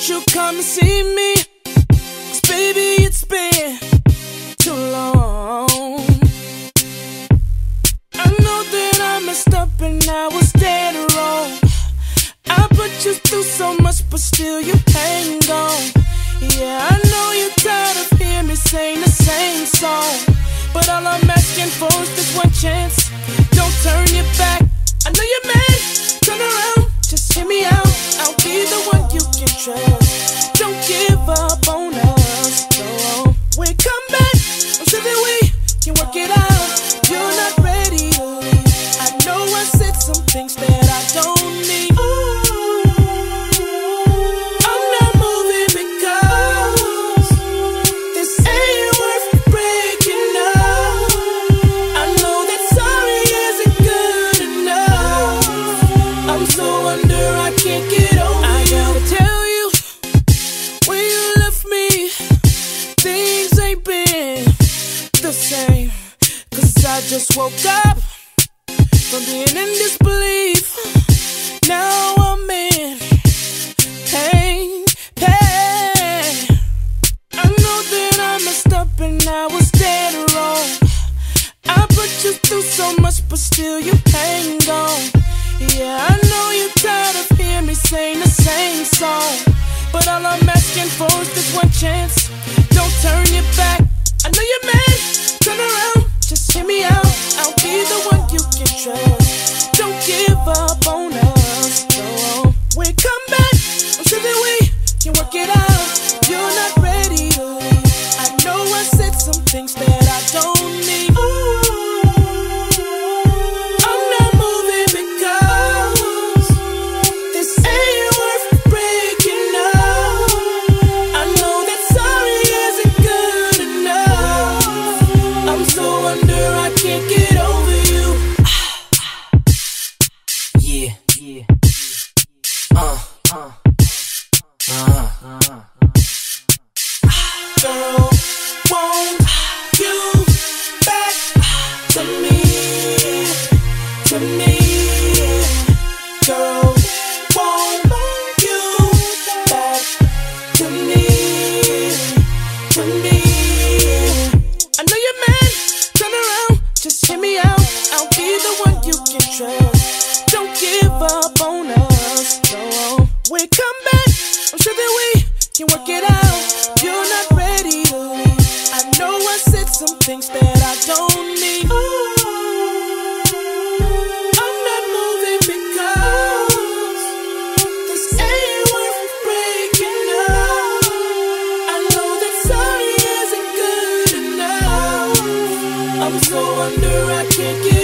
won't you come and see me? Cause baby, it's been too long. I know that I messed up and I was dead wrong. I put you through so much, but still you hang on. Yeah, I know you're tired of hearing me sing the same song. But all I'm asking for is this one chance. Don't turn your back. I know you're mad. Turn around, just hear me out. Just woke up from being in disbelief. Now I'm in pain, pain. I know that I messed up and I was dead wrong. I put you through so much, but still you hang on. Yeah, I know you're tired of hearing me sing the same song. But all I'm asking for is this one chance. Don't turn your back. Girl, won't you back to me? To me. Girl, won't you back to me? To me. can work it out. You're not ready to leave. I know I said some things that I don't mean. I'm not moving because this ain't worth breaking up. I know that sorry isn't good enough. I'm so under, I can't get.